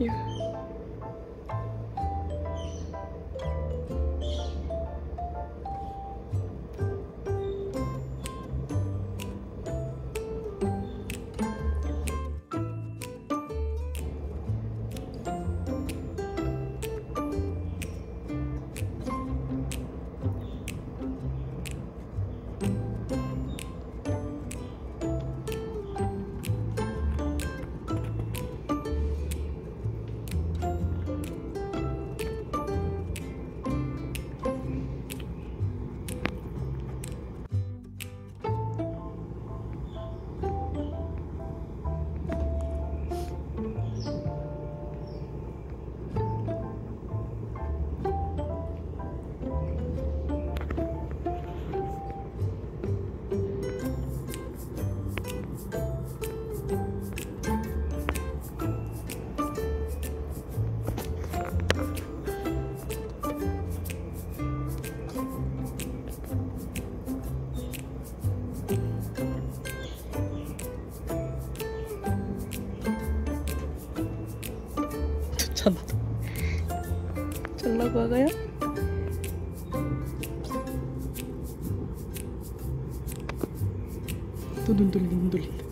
you. 전화도. 전라고 가요? 또눈 돌린다, 눈 돌린다.